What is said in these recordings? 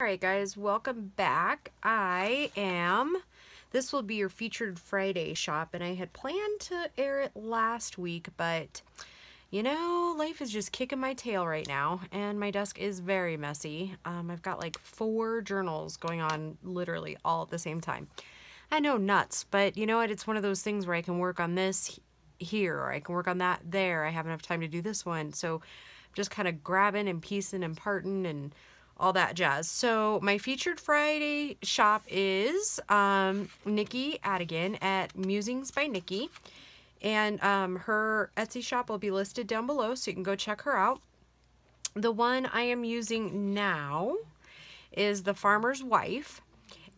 Alright guys, welcome back. I am, this will be your featured Friday shop and I had planned to air it last week, but you know, life is just kicking my tail right now and my desk is very messy. Um, I've got like four journals going on literally all at the same time. I know nuts, but you know what? It's one of those things where I can work on this here or I can work on that there. I have enough time to do this one. So I'm just kind of grabbing and piecing and parting and all that jazz. So my featured Friday shop is um, Nikki Adigan at Musings by Nikki. And um, her Etsy shop will be listed down below, so you can go check her out. The one I am using now is The Farmer's Wife,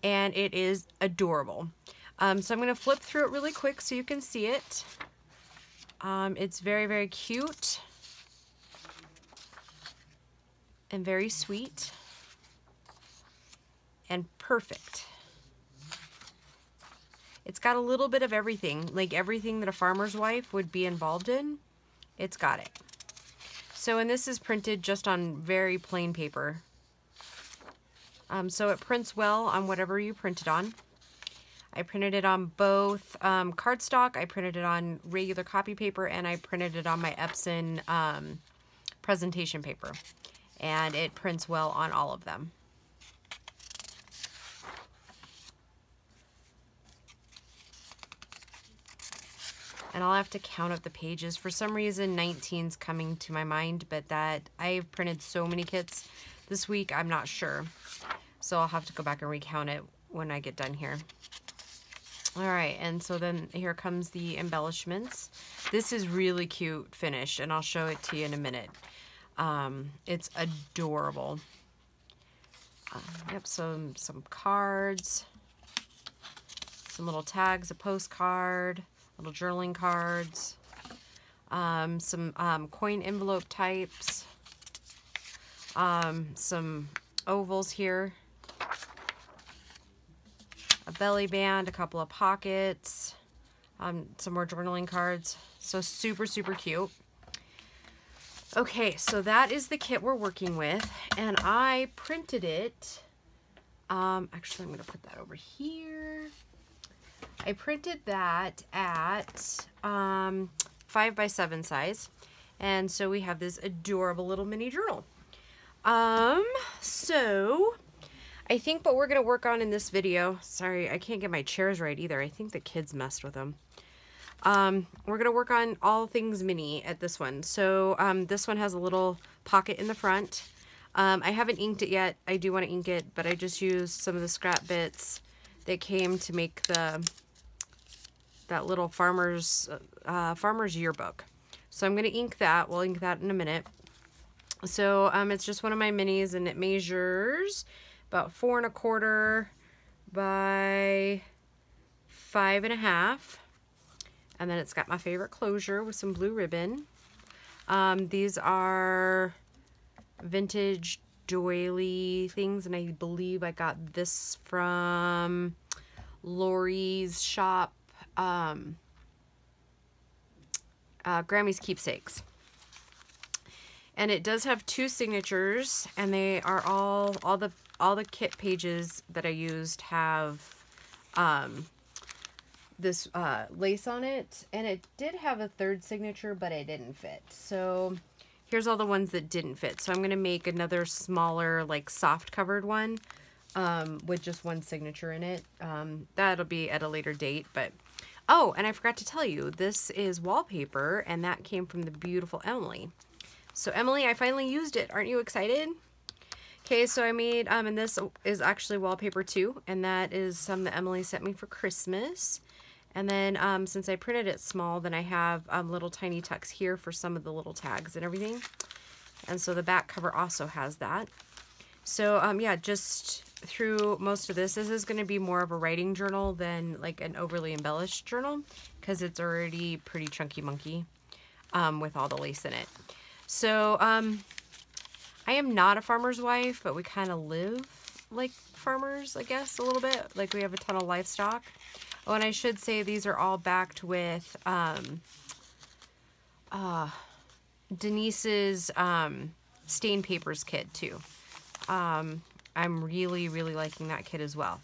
and it is adorable. Um, so I'm going to flip through it really quick so you can see it. Um, it's very, very cute and very sweet and perfect. It's got a little bit of everything, like everything that a farmer's wife would be involved in, it's got it. So, and this is printed just on very plain paper. Um, so it prints well on whatever you print it on. I printed it on both um, cardstock, I printed it on regular copy paper, and I printed it on my Epson um, presentation paper and it prints well on all of them. And I'll have to count up the pages. For some reason, 19's coming to my mind, but that I've printed so many kits this week, I'm not sure. So I'll have to go back and recount it when I get done here. All right, and so then here comes the embellishments. This is really cute finished, and I'll show it to you in a minute. Um, it's adorable. Uh, yep, some, some cards, some little tags, a postcard, little journaling cards, um, some um, coin envelope types, um, some ovals here, a belly band, a couple of pockets, um, some more journaling cards. So super, super cute. Okay, so that is the kit we're working with, and I printed it. Um, actually, I'm going to put that over here. I printed that at um, 5 by 7 size, and so we have this adorable little mini journal. Um, so I think what we're going to work on in this video, sorry, I can't get my chairs right either. I think the kids messed with them. Um, we're going to work on all things mini at this one. So um, this one has a little pocket in the front. Um, I haven't inked it yet. I do want to ink it, but I just used some of the scrap bits that came to make the that little farmer's uh, farmer's yearbook. So I'm going to ink that. We'll ink that in a minute. So um, it's just one of my minis, and it measures about four and a quarter by five and a half. And then it's got my favorite closure with some blue ribbon. Um, these are vintage doily things, and I believe I got this from Lori's shop, um, uh, Grammy's Keepsakes. And it does have two signatures, and they are all, all the, all the kit pages that I used have, um, this uh, lace on it. And it did have a third signature, but it didn't fit. So here's all the ones that didn't fit. So I'm going to make another smaller, like soft covered one um, with just one signature in it. Um, that'll be at a later date, but... Oh, and I forgot to tell you, this is wallpaper, and that came from the beautiful Emily. So Emily, I finally used it. Aren't you excited? Okay, so I made, um, and this is actually wallpaper too, and that is some that Emily sent me for Christmas. And then um, since I printed it small, then I have um, little tiny tucks here for some of the little tags and everything. And so the back cover also has that. So um, yeah, just through most of this, this is going to be more of a writing journal than like an overly embellished journal because it's already pretty chunky monkey um, with all the lace in it. So um, I am not a farmer's wife, but we kind of live like farmers, I guess, a little bit. Like we have a ton of livestock. Oh, and I should say these are all backed with um, uh, Denise's um, stain papers kit too. Um, I'm really, really liking that kit as well.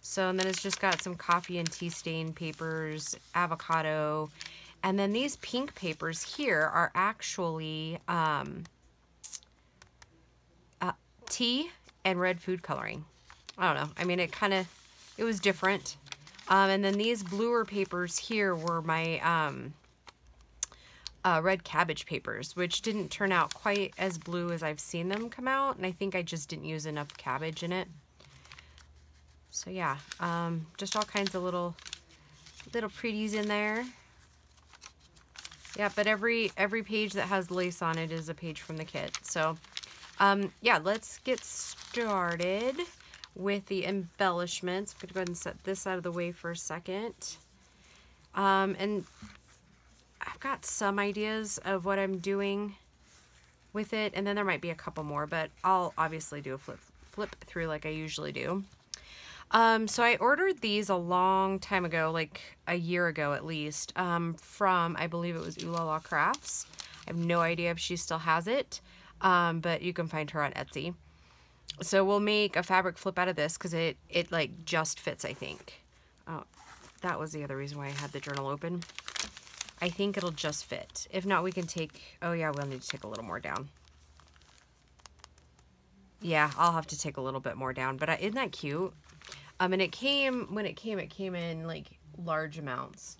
So, and then it's just got some coffee and tea stain papers, avocado, and then these pink papers here are actually um, uh, tea and red food coloring. I don't know. I mean, it kind of, it was different. Um, and then these bluer papers here were my um, uh, red cabbage papers, which didn't turn out quite as blue as I've seen them come out. And I think I just didn't use enough cabbage in it. So yeah, um, just all kinds of little, little pretties in there. Yeah, but every every page that has lace on it is a page from the kit. So, um, yeah, let's get started with the embellishments. I'm going to go ahead and set this out of the way for a second. Um, and I've got some ideas of what I'm doing with it, and then there might be a couple more, but I'll obviously do a flip, flip through like I usually do. Um, so I ordered these a long time ago, like a year ago at least, um, from, I believe it was Ooh La La Crafts. I have no idea if she still has it, um, but you can find her on Etsy. So we'll make a fabric flip out of this because it, it like just fits, I think. Oh, that was the other reason why I had the journal open. I think it'll just fit. If not, we can take, oh yeah, we'll need to take a little more down. Yeah, I'll have to take a little bit more down, but uh, isn't that cute? Um, and it came, when it came, it came in like large amounts.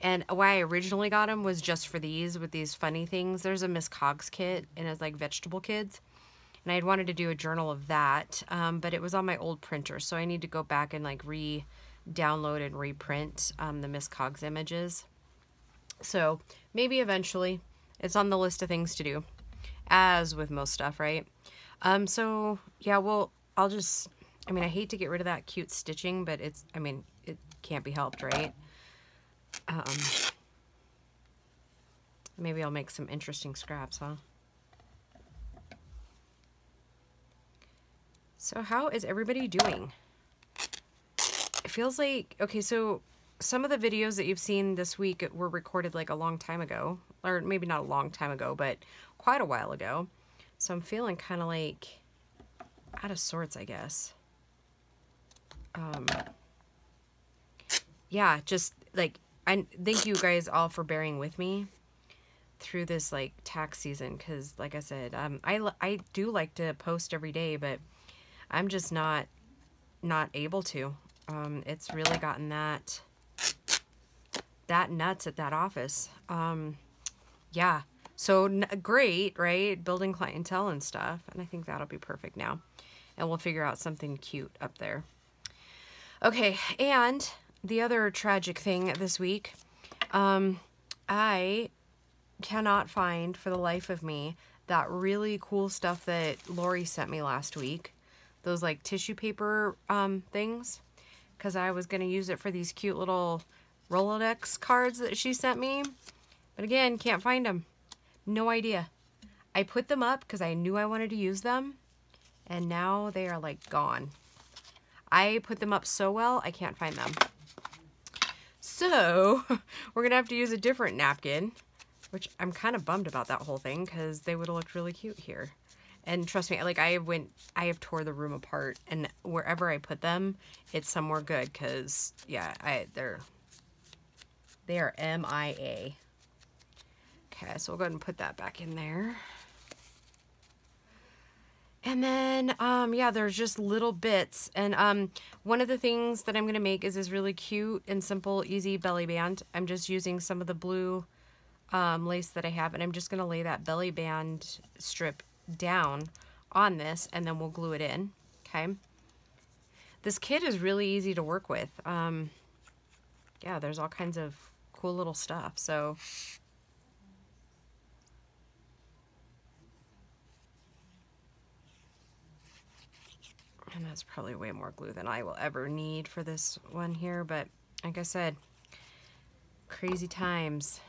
And why I originally got them was just for these with these funny things. There's a Miss Cogs kit and it's like vegetable kids. And I had wanted to do a journal of that, um, but it was on my old printer. So I need to go back and like re-download and reprint um, the Miss Cogs images. So maybe eventually it's on the list of things to do as with most stuff, right? Um, so yeah, well, I'll just I mean, I hate to get rid of that cute stitching, but it's, I mean, it can't be helped, right? Um, maybe I'll make some interesting scraps, huh? So how is everybody doing? It feels like, okay, so some of the videos that you've seen this week were recorded like a long time ago, or maybe not a long time ago, but quite a while ago. So I'm feeling kind of like out of sorts, I guess um, yeah, just like, I thank you guys all for bearing with me through this like tax season because like I said um I, I do like to post every day but I'm just not not able to. Um it's really gotten that that nuts at that office. Um yeah. So great right? Building clientele and stuff and I think that'll be perfect now. And we'll figure out something cute up there. Okay, and the other tragic thing this week, um, I cannot find for the life of me that really cool stuff that Lori sent me last week. Those like tissue paper um, things. Because I was going to use it for these cute little Rolodex cards that she sent me. But again, can't find them. No idea. I put them up because I knew I wanted to use them. And now they are like gone. I put them up so well, I can't find them. So we're going to have to use a different napkin, which I'm kind of bummed about that whole thing because they would have looked really cute here. And trust me, like I went, I have tore the room apart and wherever I put them, it's somewhere good because yeah, I, they're, they are MIA. Okay, so we'll go ahead and put that back in there. And then, um, yeah, there's just little bits. And um, one of the things that I'm going to make is this really cute and simple, easy belly band. I'm just using some of the blue um, lace that I have, and I'm just going to lay that belly band strip down on this, and then we'll glue it in, okay? This kit is really easy to work with. Um, yeah, there's all kinds of cool little stuff. So And that's probably way more glue than I will ever need for this one here. But like I said, crazy times.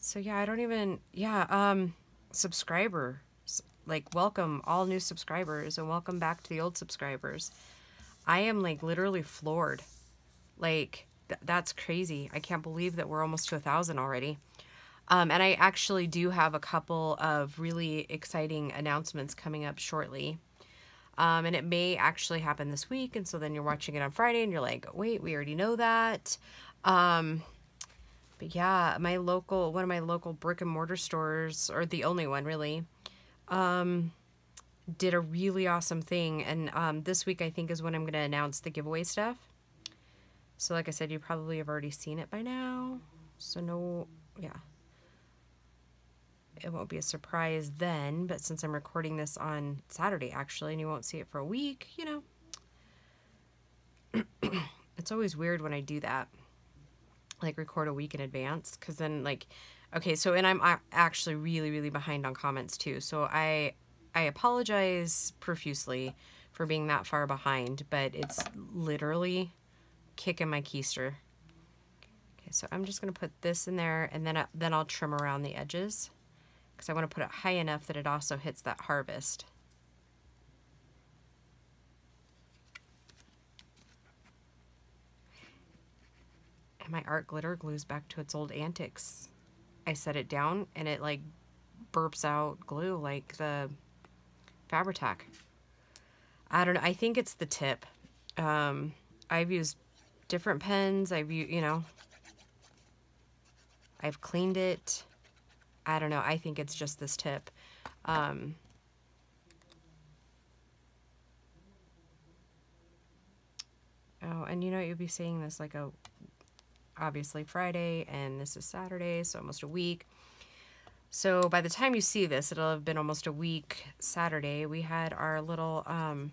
So yeah, I don't even, yeah, um, subscriber, like welcome all new subscribers and welcome back to the old subscribers. I am like literally floored. Like th that's crazy. I can't believe that we're almost to a thousand already. Um, and I actually do have a couple of really exciting announcements coming up shortly. Um, and it may actually happen this week. And so then you're watching it on Friday and you're like, wait, we already know that. Um, but yeah, my local, one of my local brick and mortar stores, or the only one really, um, did a really awesome thing. And um, this week, I think, is when I'm going to announce the giveaway stuff. So like I said, you probably have already seen it by now. So no, yeah. It won't be a surprise then, but since I'm recording this on Saturday, actually, and you won't see it for a week, you know. it's always weird when I do that like record a week in advance because then like okay so and i'm actually really really behind on comments too so i i apologize profusely for being that far behind but it's literally kicking my keister. Okay so i'm just going to put this in there and then I, then i'll trim around the edges because i want to put it high enough that it also hits that harvest and my art glitter glues back to its old antics. I set it down and it like burps out glue like the Fabri-Tac. I don't know. I think it's the tip. Um, I've used different pens. I've you know, I've cleaned it. I don't know. I think it's just this tip. Um, oh, and you know, you'll be seeing this like a obviously Friday, and this is Saturday, so almost a week. So by the time you see this, it'll have been almost a week Saturday. We had our little um,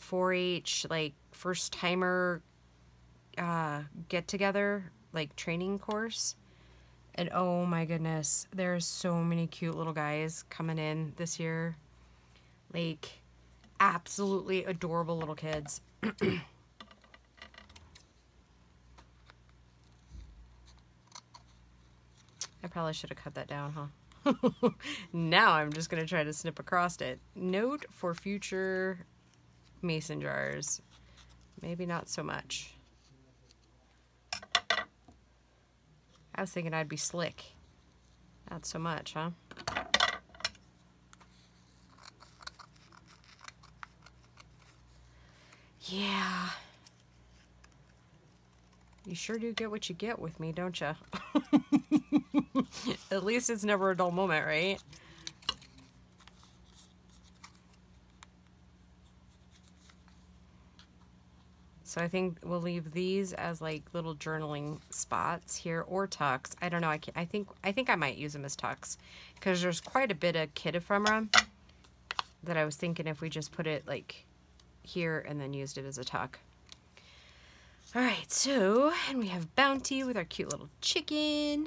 4-H, like, first-timer uh, get-together, like, training course. And oh my goodness, there's so many cute little guys coming in this year. Like, absolutely adorable little kids. I probably should have cut that down, huh? now I'm just going to try to snip across it. Note for future mason jars. Maybe not so much. I was thinking I'd be slick. Not so much, huh? Yeah. You sure do get what you get with me, don't you? At least it's never a dull moment, right? So I think we'll leave these as like little journaling spots here or tucks. I don't know. I, can, I think I think I might use them as tucks because there's quite a bit of kid ephemera that I was thinking if we just put it like here and then used it as a tuck. All right, so, and we have Bounty with our cute little chicken.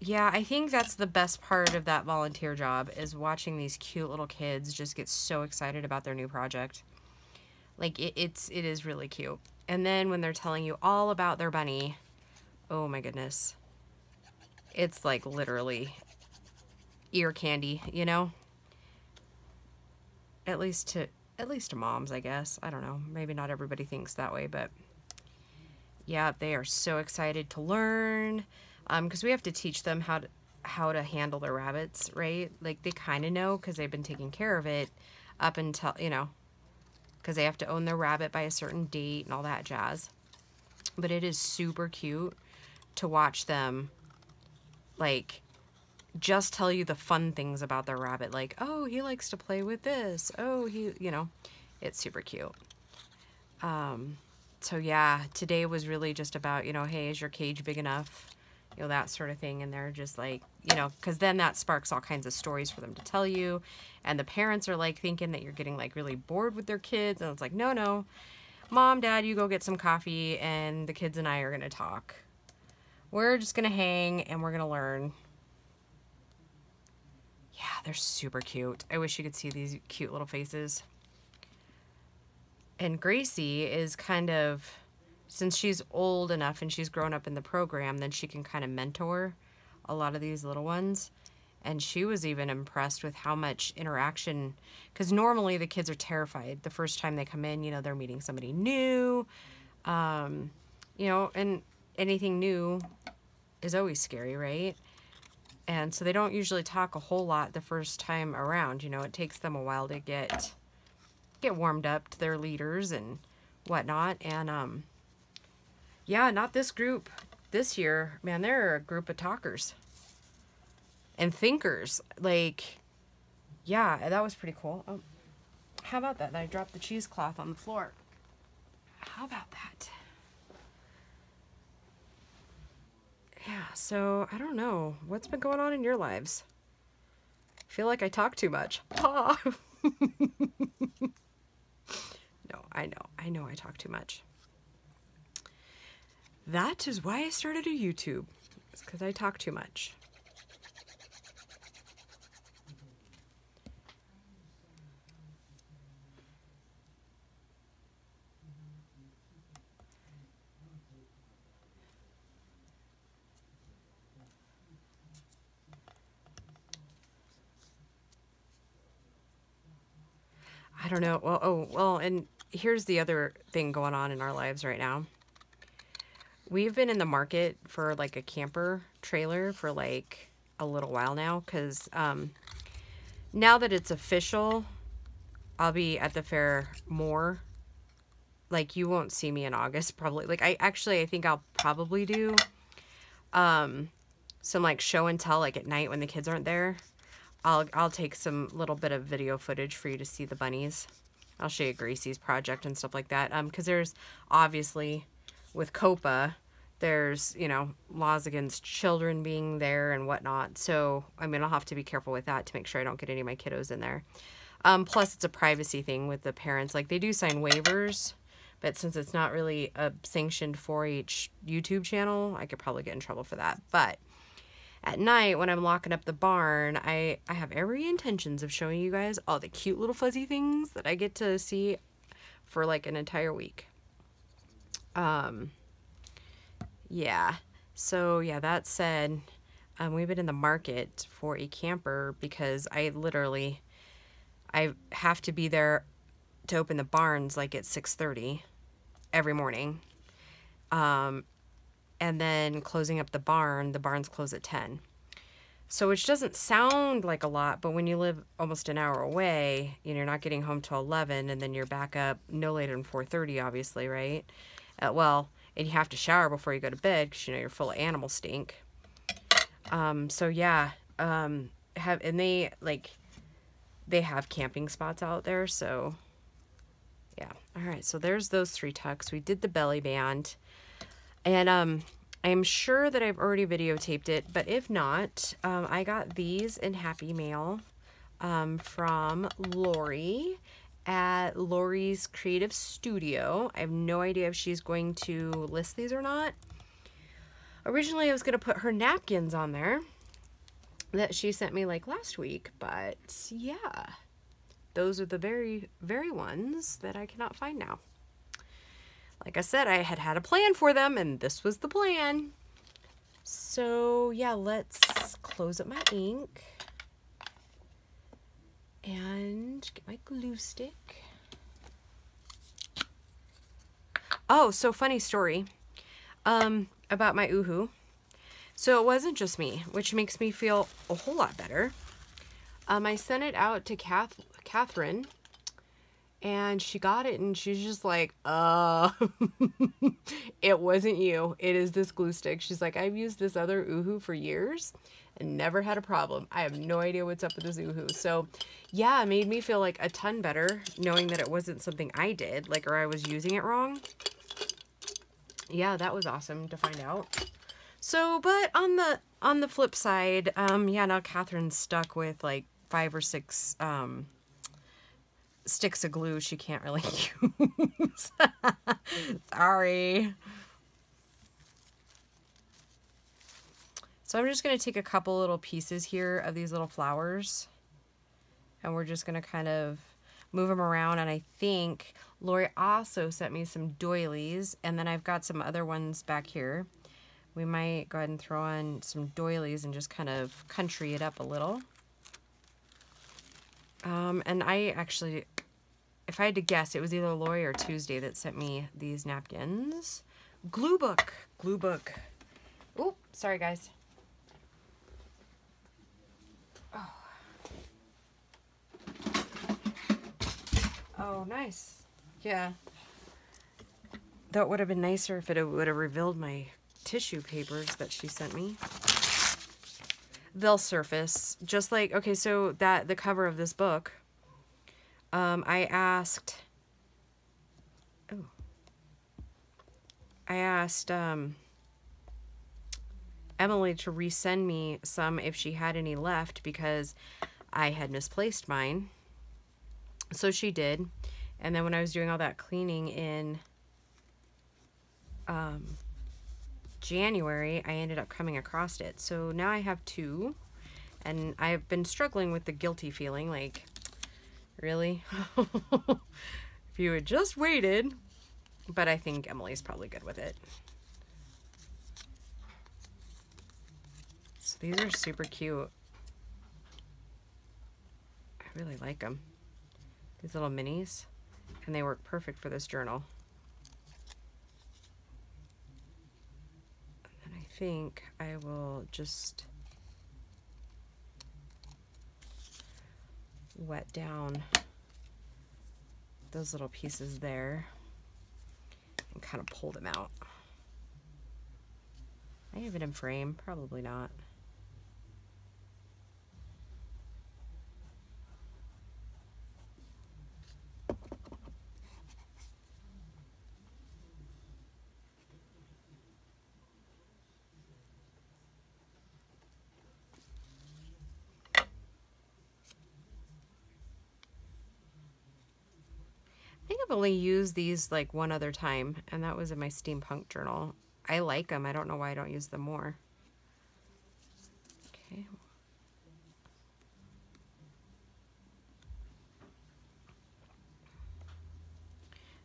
Yeah, I think that's the best part of that volunteer job is watching these cute little kids just get so excited about their new project. Like it, it's it is really cute. And then when they're telling you all about their bunny, oh my goodness. It's like literally ear candy, you know? At least to at least to moms, I guess. I don't know. Maybe not everybody thinks that way, but yeah, they are so excited to learn because um, we have to teach them how to how to handle their rabbits, right? Like they kind of know because they've been taking care of it up until, you know, because they have to own their rabbit by a certain date and all that jazz. But it is super cute to watch them, like, just tell you the fun things about their rabbit. Like, oh, he likes to play with this. Oh, he, you know, it's super cute. Um, so yeah, today was really just about, you know, hey, is your cage big enough? you know, that sort of thing. And they're just like, you know, because then that sparks all kinds of stories for them to tell you. And the parents are like thinking that you're getting like really bored with their kids. And it's like, no, no, mom, dad, you go get some coffee and the kids and I are going to talk. We're just going to hang and we're going to learn. They're super cute. I wish you could see these cute little faces. And Gracie is kind of since she's old enough and she's grown up in the program, then she can kind of mentor a lot of these little ones. And she was even impressed with how much interaction, because normally the kids are terrified the first time they come in, you know, they're meeting somebody new, um, you know, and anything new, is always scary, right? And so they don't usually talk a whole lot the first time around. You know, it takes them a while to get get warmed up to their leaders and whatnot. And um, yeah, not this group this year. Man, they're a group of talkers and thinkers. Like, yeah, that was pretty cool. Oh, how about that? I dropped the cheesecloth on the floor. How about that? Yeah, so I don't know. What's been going on in your lives? I feel like I talk too much. no, I know. I know I talk too much. That is why I started a YouTube. It's because I talk too much. I don't know. Well, oh, well, and here's the other thing going on in our lives right now. We've been in the market for like a camper trailer for like a little while now because um, now that it's official, I'll be at the fair more. Like you won't see me in August probably. Like I actually I think I'll probably do um some like show and tell like at night when the kids aren't there I'll, I'll take some little bit of video footage for you to see the bunnies. I'll show you Gracie's project and stuff like that. Um, Because there's obviously, with COPPA, there's, you know, laws against children being there and whatnot. So, I mean, I'll have to be careful with that to make sure I don't get any of my kiddos in there. Um, plus, it's a privacy thing with the parents. Like, they do sign waivers, but since it's not really a sanctioned 4-H YouTube channel, I could probably get in trouble for that. But at night when I'm locking up the barn, I, I have every intentions of showing you guys all the cute little fuzzy things that I get to see for like an entire week. Um, yeah. So yeah, that said, um, we've been in the market for a camper because I literally, I have to be there to open the barns like at 6.30 every morning. Um, and then closing up the barn, the barns close at 10. So which doesn't sound like a lot, but when you live almost an hour away, you know, you're not getting home till 11 and then you're back up no later than 4.30, obviously, right? Uh, well, and you have to shower before you go to bed because, you know, you're full of animal stink. Um, so yeah, um, have, and they, like, they have camping spots out there, so yeah. All right, so there's those three tucks. We did the belly band. And um, I'm sure that I've already videotaped it, but if not, um, I got these in Happy Mail um, from Lori at Lori's Creative Studio. I have no idea if she's going to list these or not. Originally, I was going to put her napkins on there that she sent me like last week, but yeah, those are the very, very ones that I cannot find now like I said, I had had a plan for them and this was the plan. So yeah, let's close up my ink and get my glue stick. Oh, so funny story um, about my Uhu. So it wasn't just me, which makes me feel a whole lot better. Um, I sent it out to Kath Catherine and she got it and she's just like uh. It wasn't you. It is this glue stick. She's like i've used this other uhu for years and never had a problem. I have no idea what's up with this uhu. So yeah it made me feel like a ton better knowing that it wasn't something i did like or i was using it wrong. Yeah that was awesome to find out. So but on the on the flip side um yeah now catherine's stuck with like five or six um sticks of glue she can't really use. Sorry. So I'm just going to take a couple little pieces here of these little flowers. And we're just going to kind of move them around. And I think Lori also sent me some doilies. And then I've got some other ones back here. We might go ahead and throw on some doilies and just kind of country it up a little. Um, and I actually, if I had to guess, it was either Lori or Tuesday that sent me these napkins. Glue book, glue book. Oop, sorry guys. Oh. Oh, nice. Yeah. That would have been nicer if it would have revealed my tissue papers that she sent me. They'll surface. Just like, okay, so that, the cover of this book, um, I asked, oh, I asked, um, Emily to resend me some if she had any left because I had misplaced mine. So she did. And then when I was doing all that cleaning in um, January, I ended up coming across it. So now I have two. And I've been struggling with the guilty feeling. Like, really? if you had just waited. But I think Emily's probably good with it. So these are super cute. I really like them. These little minis. And they work perfect for this journal. And I think I will just wet down those little pieces there and kind of pull them out. I have it in frame, probably not. I've only used these like one other time, and that was in my steampunk journal. I like them. I don't know why I don't use them more. Okay.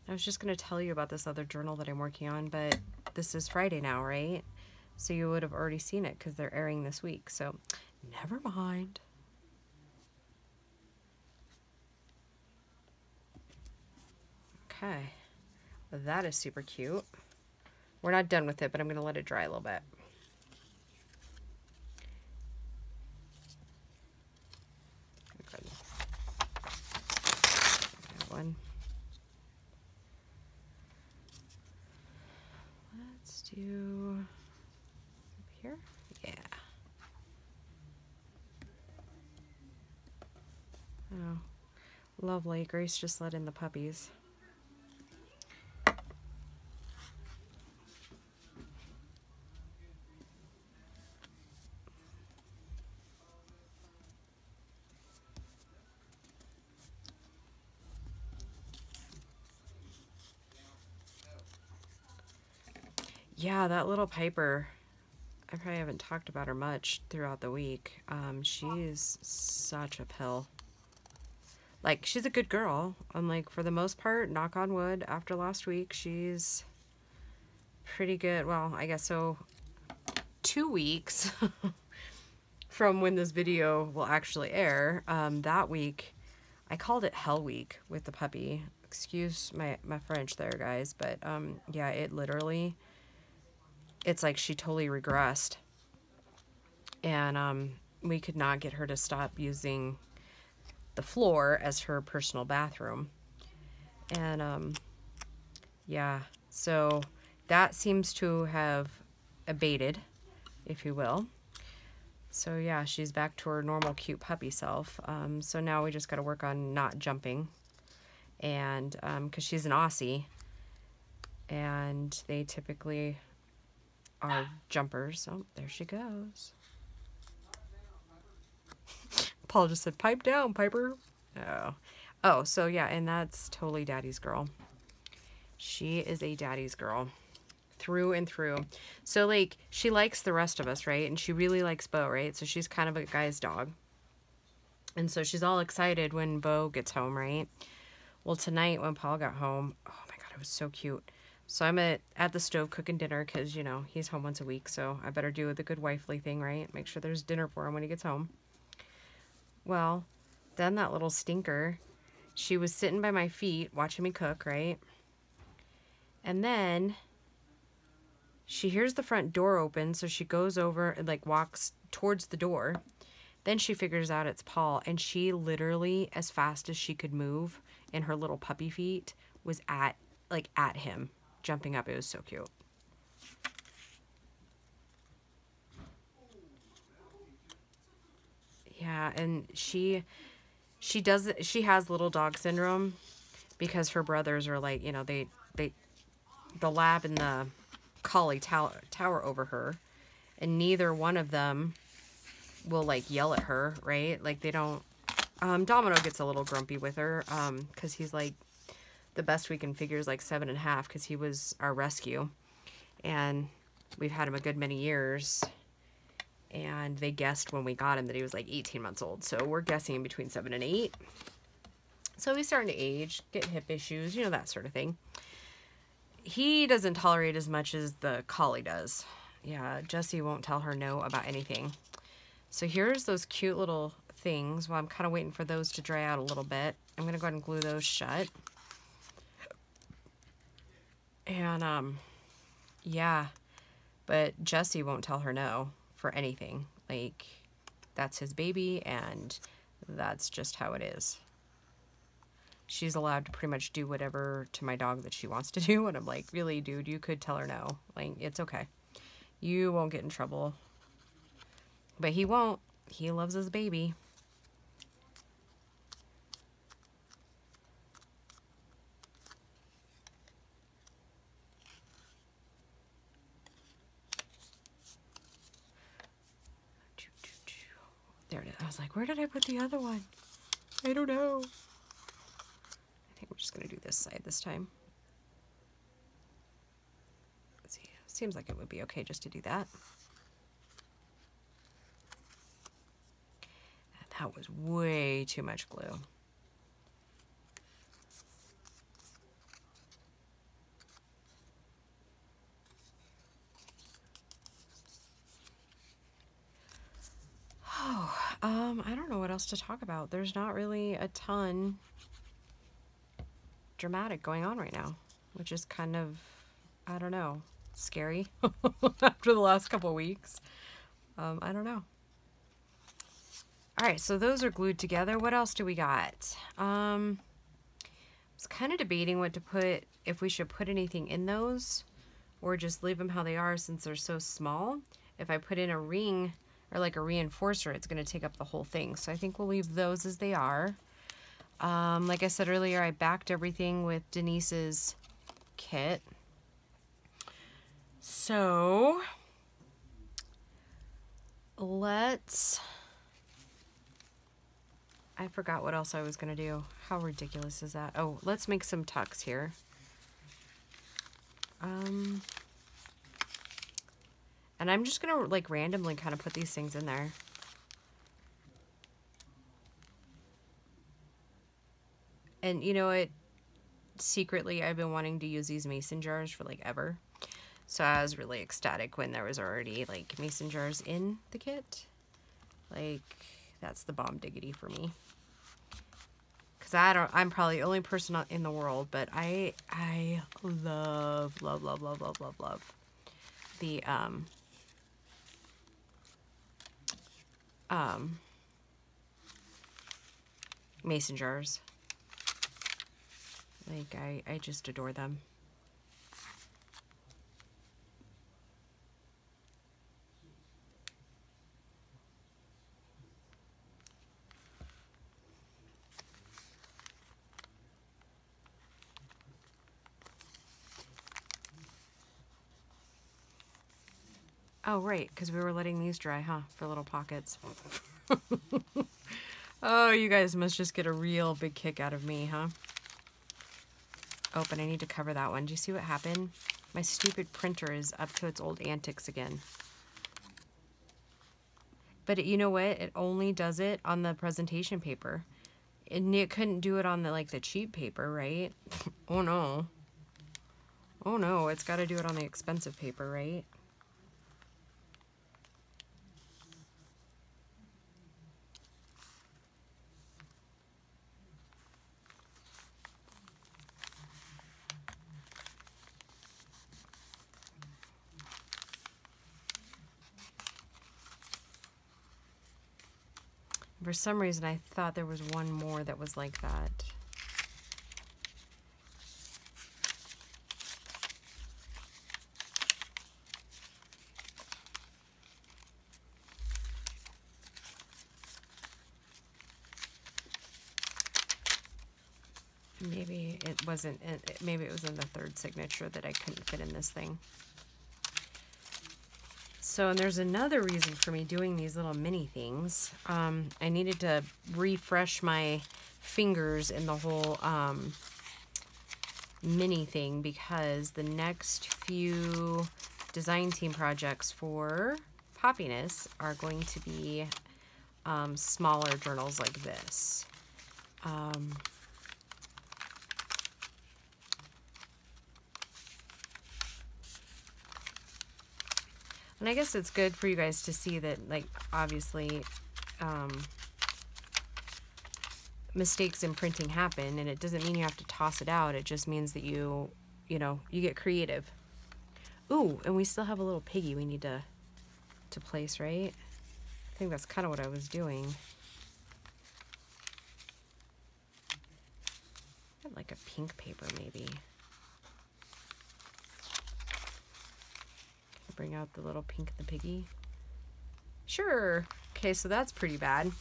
I was just going to tell you about this other journal that I'm working on, but this is Friday now, right? So you would have already seen it because they're airing this week. So never mind. Okay. That is super cute. We're not done with it, but I'm going to let it dry a little bit. One. Let's do here. Yeah. Oh, lovely. Grace just let in the puppies. Yeah, that little Piper, I probably haven't talked about her much throughout the week. Um, she's such a pill. Like, she's a good girl. I'm like, for the most part, knock on wood, after last week, she's pretty good. Well, I guess so two weeks from when this video will actually air. Um, that week, I called it Hell Week with the puppy. Excuse my, my French there, guys. But, um, yeah, it literally it's like she totally regressed. And um, we could not get her to stop using the floor as her personal bathroom. And um, yeah, so that seems to have abated, if you will. So yeah, she's back to her normal cute puppy self. Um, so now we just got to work on not jumping. And because um, she's an Aussie, and they typically our jumpers. Oh, there she goes. Paul just said, pipe down, Piper. Oh. Oh, so yeah, and that's totally daddy's girl. She is a daddy's girl through and through. So, like, she likes the rest of us, right? And she really likes Bo, right? So she's kind of a guy's dog. And so she's all excited when Bo gets home, right? Well, tonight when Paul got home, oh my God, it was so cute. So I'm at, at the stove cooking dinner because, you know, he's home once a week. So I better do the good wifely thing, right? Make sure there's dinner for him when he gets home. Well, then that little stinker, she was sitting by my feet watching me cook, right? And then she hears the front door open, so she goes over and like walks towards the door. Then she figures out it's Paul, and she literally, as fast as she could move in her little puppy feet, was at like at him, jumping up. It was so cute. Yeah, and she she does she has little dog syndrome because her brothers are like, you know, they they the lab and the collie tower tower over her and neither one of them will like yell at her, right? Like they don't um Domino gets a little grumpy with her um cuz he's like the best we can figure is like seven and a half because he was our rescue and we've had him a good many years and they guessed when we got him that he was like 18 months old. So we're guessing between seven and eight. So he's starting to age, get hip issues, you know, that sort of thing. He doesn't tolerate as much as the collie does. Yeah, Jessie won't tell her no about anything. So here's those cute little things. Well, I'm kind of waiting for those to dry out a little bit. I'm going to go ahead and glue those shut. And, um, yeah, but Jesse won't tell her no for anything. Like, that's his baby, and that's just how it is. She's allowed to pretty much do whatever to my dog that she wants to do, and I'm like, really, dude, you could tell her no. Like, it's okay. You won't get in trouble. But he won't. He loves his baby. There it is. I was like, where did I put the other one? I don't know. I think we're just going to do this side this time. Let's see. Seems like it would be okay just to do that. That was way too much glue. Oh, um, I don't know what else to talk about. There's not really a ton dramatic going on right now, which is kind of, I don't know, scary after the last couple weeks. Um, I don't know. All right, so those are glued together. What else do we got? Um, I was kind of debating what to put, if we should put anything in those or just leave them how they are since they're so small. If I put in a ring or like a reinforcer, it's going to take up the whole thing. So I think we'll leave those as they are. Um, like I said earlier, I backed everything with Denise's kit. So let's, I forgot what else I was going to do. How ridiculous is that? Oh, let's make some tucks here. Um, and I'm just going to like randomly kind of put these things in there. And you know what? Secretly, I've been wanting to use these mason jars for like ever. So I was really ecstatic when there was already like mason jars in the kit. Like that's the bomb diggity for me. Cause I don't, I'm probably the only person in the world, but I, I love, love, love, love, love, love, love the, um, um, mason jars. Like, I, I just adore them. Oh, right, because we were letting these dry, huh, for little pockets. oh, you guys must just get a real big kick out of me, huh? Oh, but I need to cover that one. Do you see what happened? My stupid printer is up to its old antics again. But it, you know what? It only does it on the presentation paper. And it couldn't do it on the like the cheap paper, right? oh no. Oh no, it's got to do it on the expensive paper, right? For some reason, I thought there was one more that was like that. Maybe it wasn't, maybe it was in the third signature that I couldn't fit in this thing. So, and there's another reason for me doing these little mini things. Um, I needed to refresh my fingers in the whole um, mini thing because the next few design team projects for Poppiness are going to be um, smaller journals like this. Um, And I guess it's good for you guys to see that, like, obviously, um, mistakes in printing happen, and it doesn't mean you have to toss it out. It just means that you, you know, you get creative. Ooh, and we still have a little piggy we need to, to place, right? I think that's kind of what I was doing. like a pink paper, maybe. Bring out the little pink the piggy. Sure. Okay, so that's pretty bad.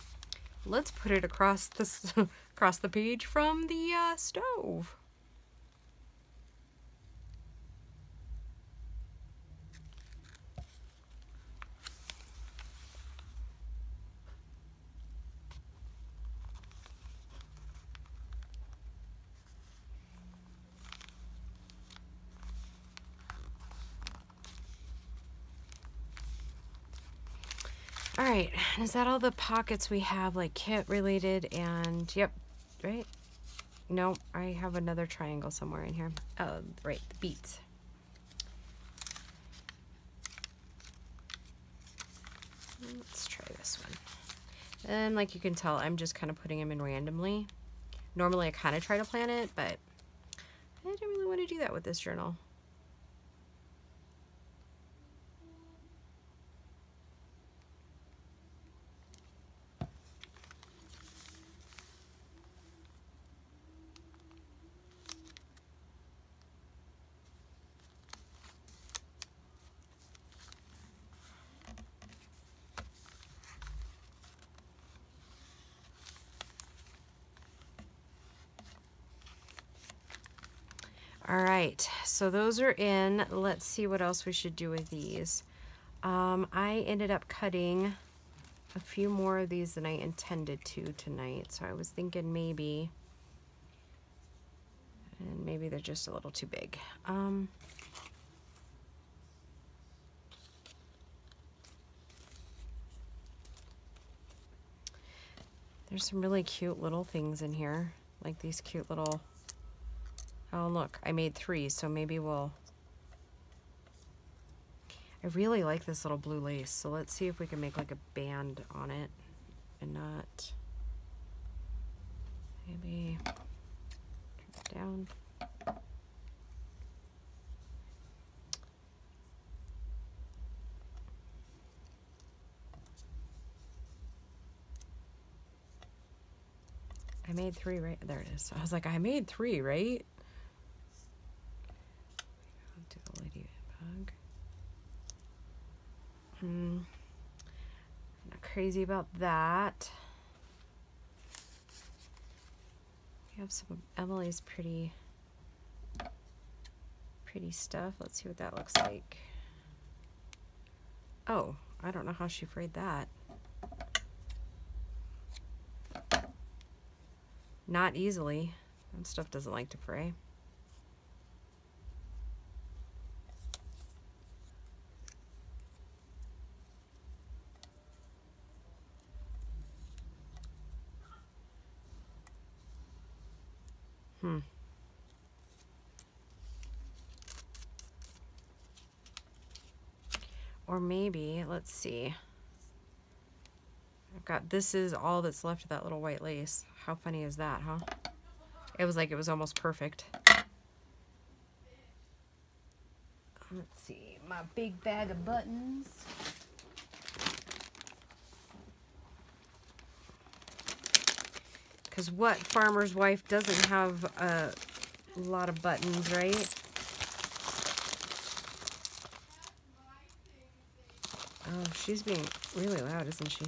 Let's put it across the across the page from the uh, stove. All right, is that all the pockets we have, like kit related and, yep, right? No, I have another triangle somewhere in here. Oh, right, the beets. Let's try this one. And like you can tell, I'm just kind of putting them in randomly. Normally I kind of try to plan it, but I didn't really want to do that with this journal. All right, so those are in. Let's see what else we should do with these. Um, I ended up cutting a few more of these than I intended to tonight. So I was thinking maybe, and maybe they're just a little too big. Um, there's some really cute little things in here, like these cute little Oh, look, I made three, so maybe we'll... I really like this little blue lace, so let's see if we can make like a band on it and not... Maybe... down. I made three, right? There it is. I was like, I made three, right? Not crazy about that. We have some Emily's pretty, pretty stuff. Let's see what that looks like. Oh, I don't know how she frayed that. Not easily. That stuff doesn't like to fray. Hmm. Or maybe, let's see. I've got, this is all that's left of that little white lace. How funny is that, huh? It was like it was almost perfect. Let's see, my big bag of buttons. Because what farmer's wife doesn't have a lot of buttons, right? She's being really loud, isn't she?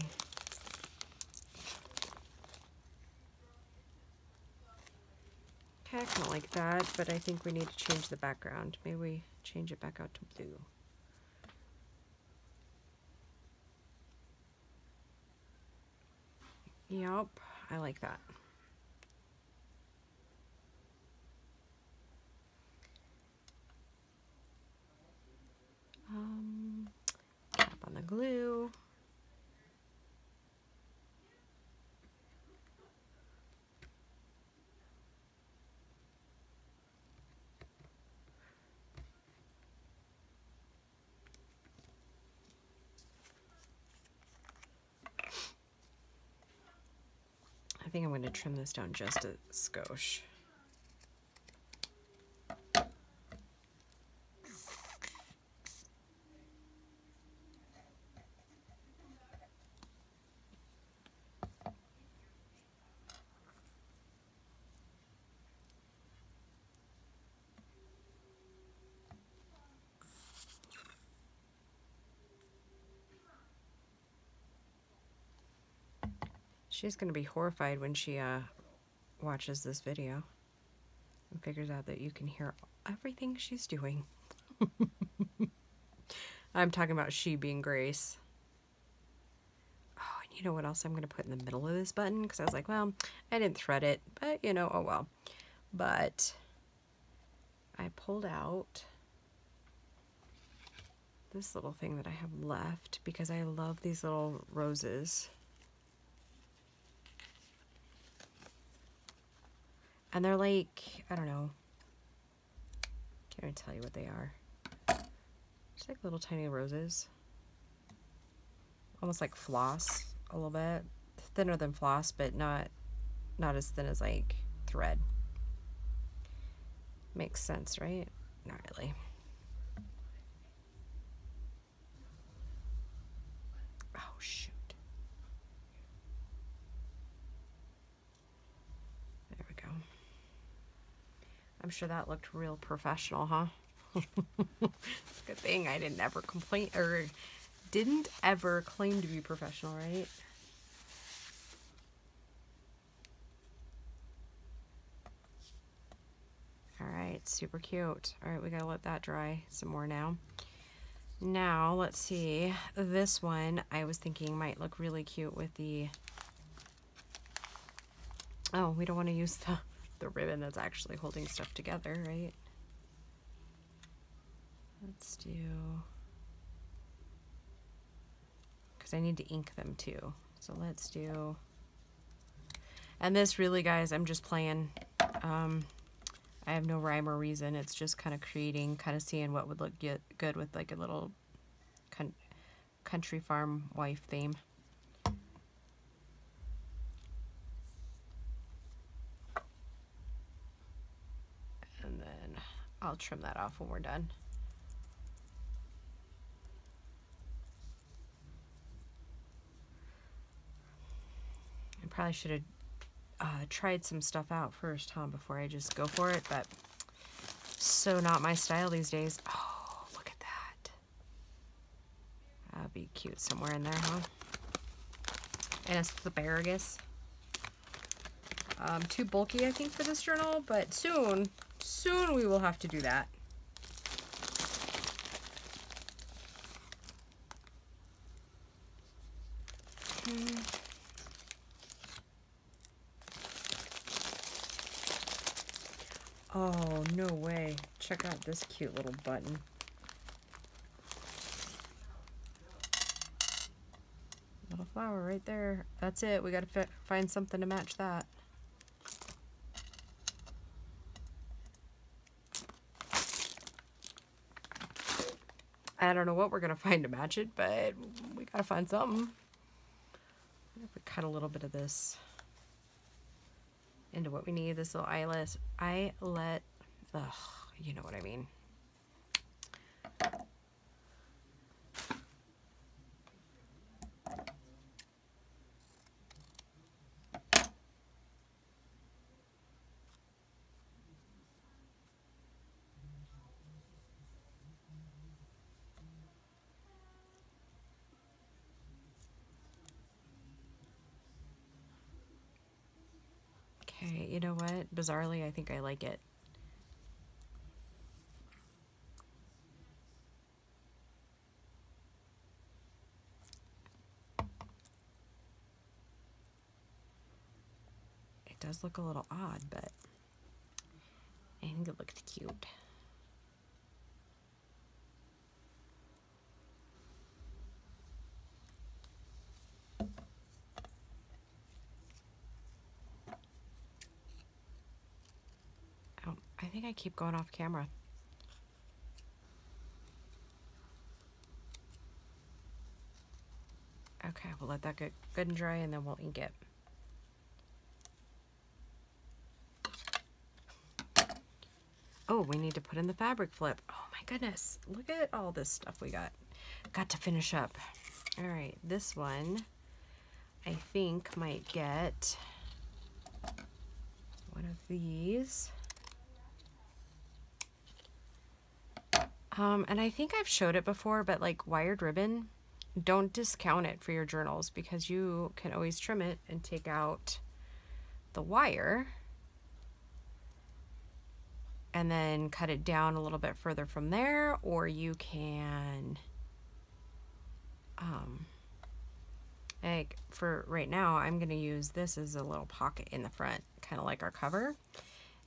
Okay, I kind of like that, but I think we need to change the background. Maybe we change it back out to blue. Yep, I like that. Um, the glue. I think I'm going to trim this down just a skosh. She's going to be horrified when she uh, watches this video and figures out that you can hear everything she's doing. I'm talking about she being Grace. Oh, and you know what else I'm going to put in the middle of this button? Because I was like, well, I didn't thread it, but you know, oh well. But I pulled out this little thing that I have left because I love these little roses. And they're like, I don't know. Can't even tell you what they are. Just like little tiny roses. Almost like floss a little bit. Thinner than floss, but not not as thin as like thread. Makes sense, right? Not really. Oh, shoot. There we go. I'm sure that looked real professional, huh? Good thing I didn't ever complain or didn't ever claim to be professional, right? All right, super cute. All right, we gotta let that dry some more now. Now, let's see. This one I was thinking might look really cute with the... Oh, we don't want to use the the ribbon that's actually holding stuff together, right? Let's do, because I need to ink them too. So let's do, and this really, guys, I'm just playing. Um, I have no rhyme or reason. It's just kind of creating, kind of seeing what would look good with like a little country farm wife theme. I'll trim that off when we're done. I probably should have uh, tried some stuff out first, huh, before I just go for it, but so not my style these days. Oh, look at that. That'd be cute somewhere in there, huh? And asparagus. Um, too bulky, I think, for this journal, but soon Soon we will have to do that. Hmm. Oh, no way. Check out this cute little button. Little flower right there. That's it. We got to find something to match that. I don't know what we're going to find to match it, but we got to find something. If we cut a little bit of this into what we need, this little eyelet, eyelet, ugh, you know what I mean. Okay, you know what? Bizarrely, I think I like it. It does look a little odd, but I think it looks cute. Oh, I think I keep going off camera. Okay, we'll let that get good and dry and then we'll ink it. Oh, we need to put in the fabric flip. Oh my goodness, look at all this stuff we got. Got to finish up. All right, this one I think might get one of these. Um, and I think I've showed it before, but like wired ribbon, don't discount it for your journals because you can always trim it and take out the wire and then cut it down a little bit further from there, or you can, um, like for right now, I'm to use this as a little pocket in the front, kind of like our cover,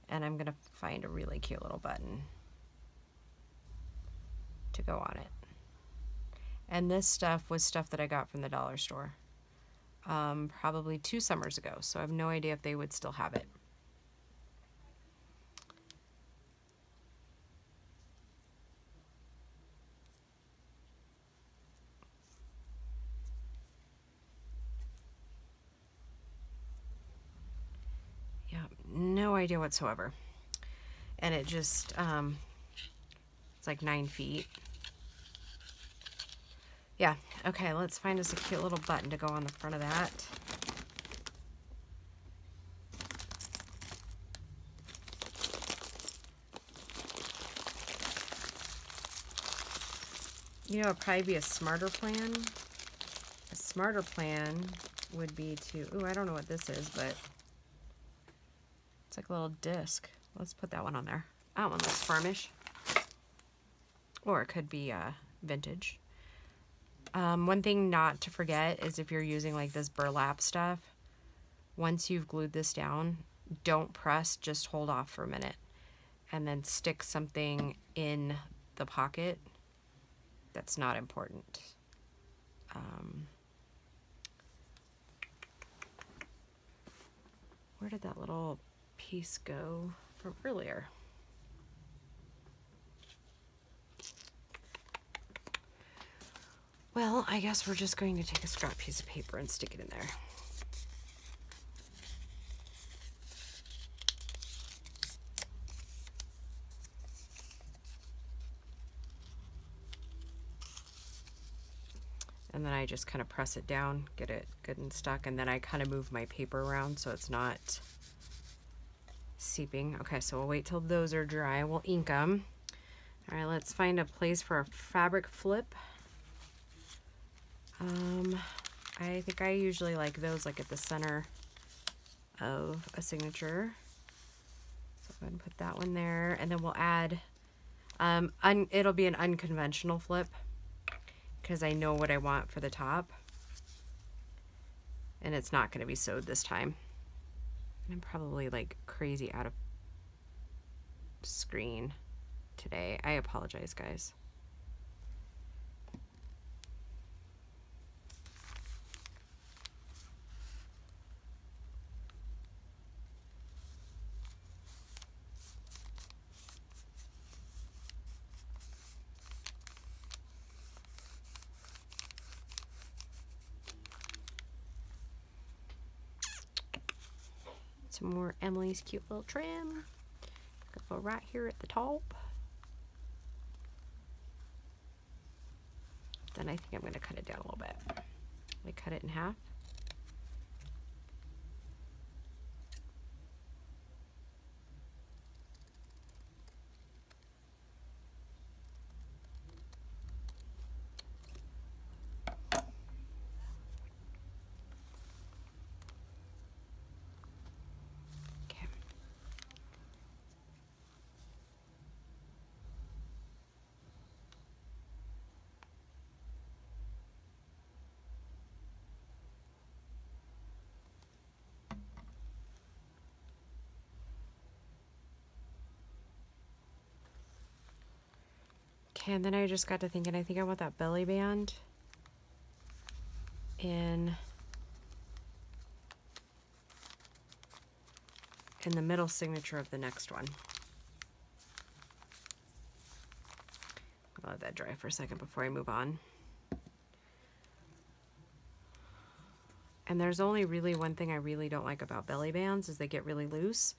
and I'm to find a really cute little button to go on it. And this stuff was stuff that I got from the dollar store um, probably two summers ago, so I have no idea if they would still have it. Yeah, no idea whatsoever. And it just, um, it's like nine feet. Yeah, okay, let's find us a cute little button to go on the front of that. You know, it'd probably be a smarter plan. A smarter plan would be to, ooh, I don't know what this is, but it's like a little disc. Let's put that one on there. That one looks farmish. Or it could be uh, vintage. Um, one thing not to forget is if you're using like this burlap stuff, once you've glued this down, don't press, just hold off for a minute and then stick something in the pocket that's not important. Um, where did that little piece go from earlier? Well, I guess we're just going to take a scrap piece of paper and stick it in there. And then I just kind of press it down, get it good and stuck, and then I kind of move my paper around so it's not seeping. Okay, so we'll wait till those are dry. We'll ink them. All right, let's find a place for a fabric flip. Um, I think I usually like those like at the center of a signature. So go ahead and put that one there. And then we'll add, um, it'll be an unconventional flip because I know what I want for the top. And it's not going to be sewed this time. I'm probably like crazy out of screen today. I apologize, guys. Some Emily's cute little trim. Go right here at the top. Then I think I'm going to cut it down a little bit. I cut it in half. And then I just got to thinking, I think I want that belly band in in the middle signature of the next one. I'll let that dry for a second before I move on. And there's only really one thing I really don't like about belly bands is they get really loose.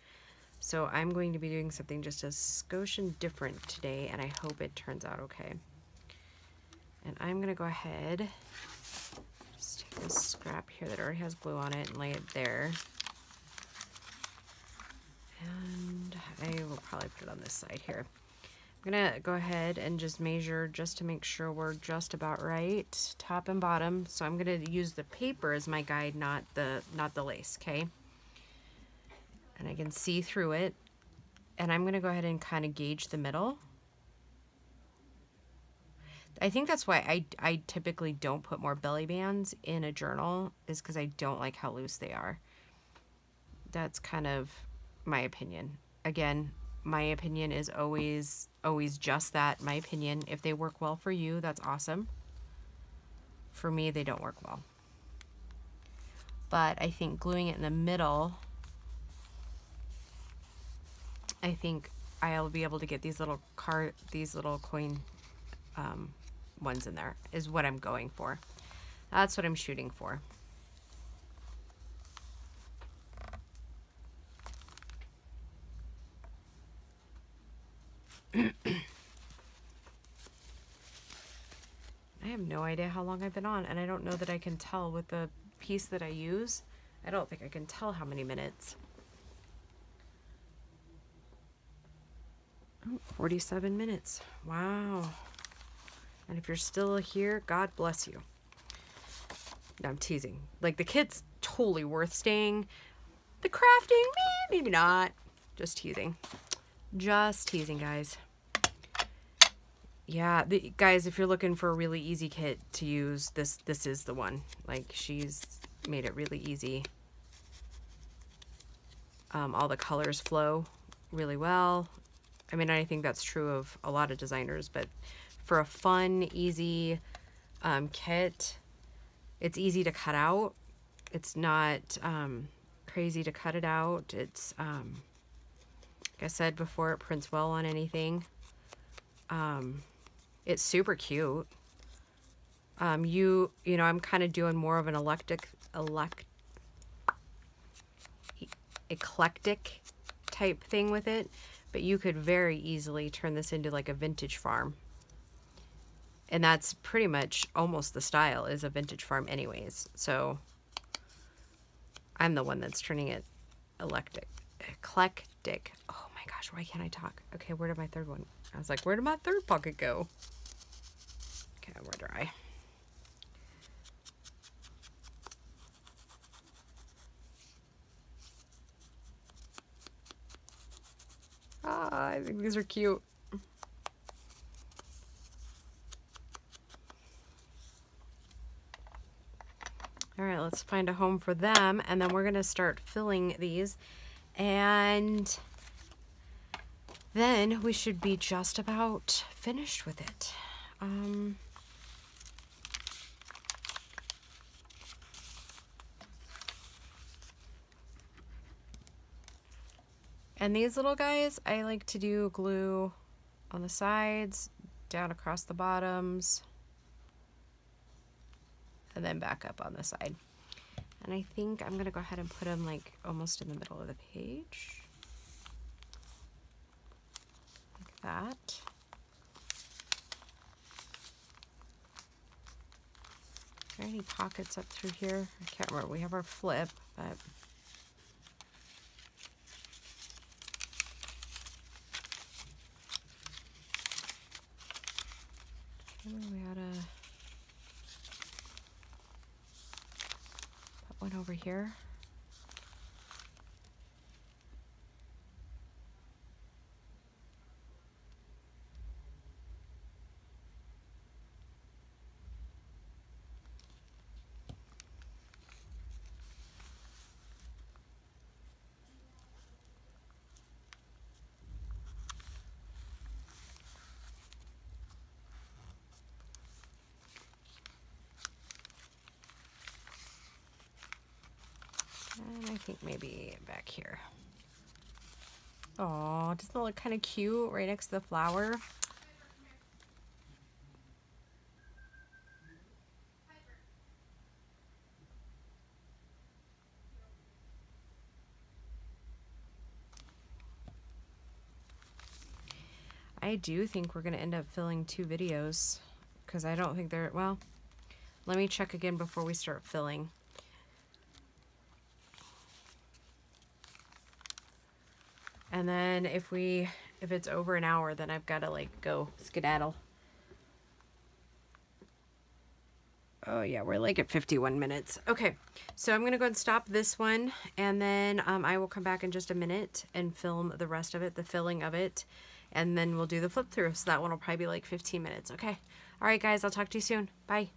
So I'm going to be doing something just a skosh different today and I hope it turns out okay. And I'm to go ahead, just take this scrap here that already has glue on it and lay it there. And I will probably put it on this side here. I'm gonna go ahead and just measure just to make sure we're just about right, top and bottom. So I'm gonna use the paper as my guide, not the not the lace, okay? And I can see through it. And I'm gonna go ahead and kind of gauge the middle. I think that's why I, I typically don't put more belly bands in a journal is because I don't like how loose they are. That's kind of my opinion. Again, my opinion is always always just that my opinion if they work well for you that's awesome for me they don't work well but I think gluing it in the middle I think I'll be able to get these little card these little coin um, ones in there is what I'm going for that's what I'm shooting for I have no idea how long I've been on, and I don't know that I can tell with the piece that I use. I don't think I can tell how many minutes. Oh, 47 minutes. Wow. And if you're still here, God bless you. No, I'm teasing. Like, the kit's totally worth staying. The crafting, maybe not. Just teasing. Just teasing, guys. Yeah, the, guys, if you're looking for a really easy kit to use, this this is the one. Like, she's made it really easy. Um, all the colors flow really well. I mean, I think that's true of a lot of designers, but for a fun, easy um, kit, it's easy to cut out. It's not um, crazy to cut it out. It's, um, like I said before, it prints well on anything. Um, it's super cute. Um, you, you know, I'm kind of doing more of an eclectic, elect, eclectic type thing with it, but you could very easily turn this into like a vintage farm. And that's pretty much almost the style is a vintage farm anyways. So I'm the one that's turning it electric, eclectic. Oh my gosh, why can't I talk? Okay, where did my third one? I was like, where did my third pocket go? Okay, we're dry. Ah, I think these are cute. All right, let's find a home for them, and then we're gonna start filling these. And then we should be just about finished with it. Um, And these little guys, I like to do glue on the sides, down across the bottoms, and then back up on the side. And I think I'm gonna go ahead and put them like almost in the middle of the page. Like that. Are there any pockets up through here? I can't remember. We have our flip, but we ought to put one over here. And I think maybe back here. Oh, doesn't look kind of cute right next to the flower? I do think we're going to end up filling two videos because I don't think they're, well, let me check again before we start filling. And then if we, if it's over an hour, then I've got to like go skedaddle. Oh yeah, we're like at 51 minutes. Okay, so I'm gonna go and stop this one and then um, I will come back in just a minute and film the rest of it, the filling of it, and then we'll do the flip through. So that one will probably be like 15 minutes. Okay, all right guys, I'll talk to you soon. Bye.